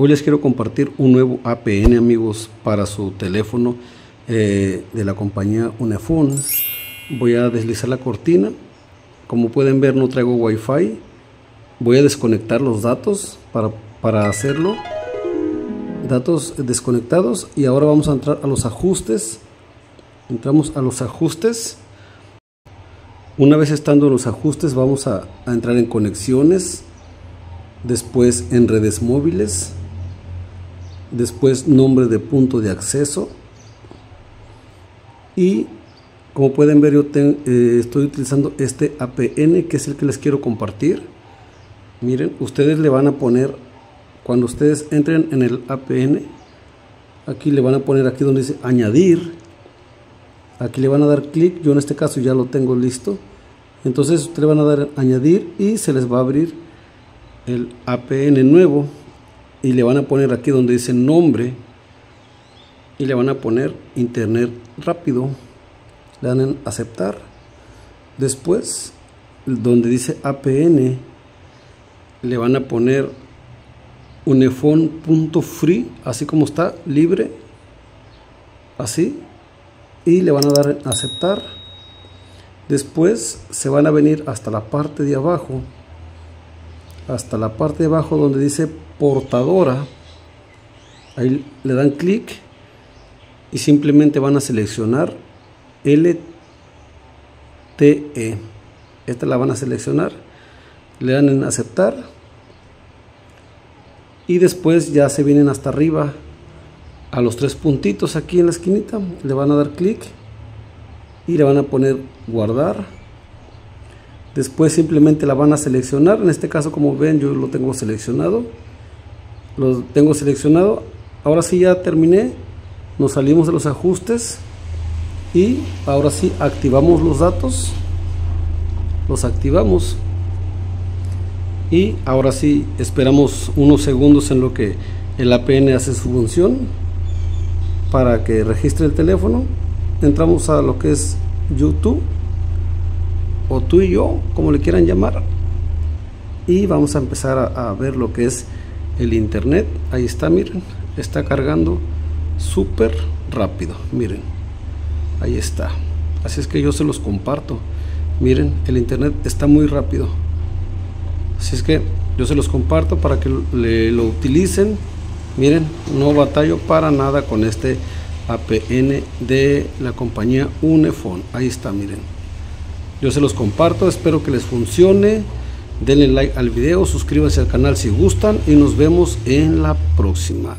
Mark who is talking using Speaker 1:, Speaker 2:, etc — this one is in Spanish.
Speaker 1: Hoy les quiero compartir un nuevo APN amigos para su teléfono eh, de la compañía Unifone. Voy a deslizar la cortina. Como pueden ver no traigo wifi. Voy a desconectar los datos para, para hacerlo. Datos desconectados y ahora vamos a entrar a los ajustes. Entramos a los ajustes. Una vez estando en los ajustes vamos a, a entrar en conexiones después en redes móviles después nombre de punto de acceso. Y como pueden ver yo eh, estoy utilizando este APN que es el que les quiero compartir. Miren ustedes le van a poner cuando ustedes entren en el APN aquí le van a poner aquí donde dice añadir. Aquí le van a dar clic. Yo en este caso ya lo tengo listo. Entonces ustedes le van a dar añadir y se les va a abrir el APN nuevo y le van a poner aquí donde dice nombre y le van a poner internet rápido. Le dan en aceptar. Después donde dice APN le van a poner unifon.free así como está libre así y le van a dar en aceptar. Después se van a venir hasta la parte de abajo hasta la parte de abajo donde dice portadora. Ahí le dan clic y simplemente van a seleccionar LTE esta la van a seleccionar le dan en aceptar y después ya se vienen hasta arriba a los tres puntitos aquí en la esquinita. Le van a dar clic y le van a poner guardar después simplemente la van a seleccionar. En este caso como ven yo lo tengo seleccionado. Lo tengo seleccionado. Ahora sí ya terminé. Nos salimos de los ajustes. Y ahora sí activamos los datos. Los activamos. Y ahora sí esperamos unos segundos en lo que el APN hace su función para que registre el teléfono. Entramos a lo que es YouTube o tú y yo, como le quieran llamar. Y vamos a empezar a, ver lo que es el internet. Ahí está, miren, está cargando súper rápido. Miren, ahí está. Así es que yo se los comparto. Miren, el internet está muy rápido. Así es que yo se los comparto para que le, lo utilicen. Miren, no batallo para nada con este APN de la compañía Unifone. Ahí está, miren. Yo se los comparto, espero que les funcione. Denle like al video, suscríbanse al canal si gustan y nos vemos en la próxima.